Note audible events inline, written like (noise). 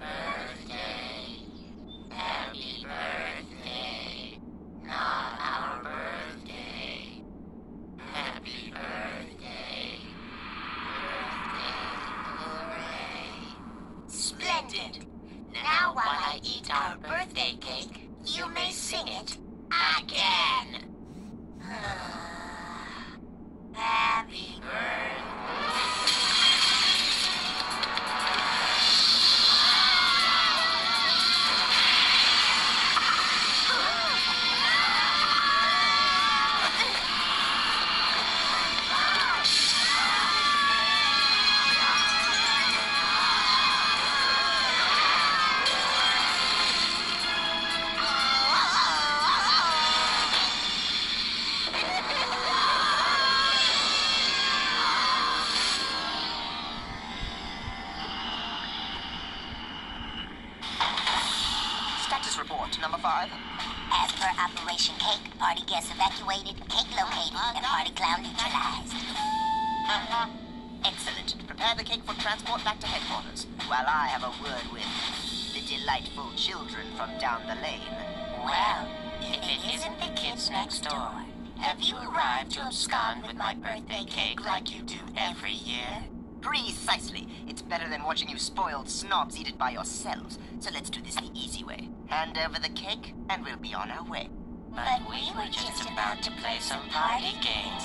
birthday. Happy birthday. Not our birthday. Happy birthday. Birthday. Splendid. Now while I eat our birthday cake, you may sing it again. Status report, number five. As per Operation Cake, party guests evacuated, cake located, and party clown neutralized. (laughs) Excellent. Prepare the cake for transport back to headquarters, while I have a word with the delightful children from down the lane. Well, if it isn't the kids next door, have you arrived to abscond with my birthday cake like you do every year? Precisely. It's better than watching you spoiled snobs eat it by yourselves. So let's do this the easy way. Hand over the cake, and we'll be on our way. But we were just about to play some party games.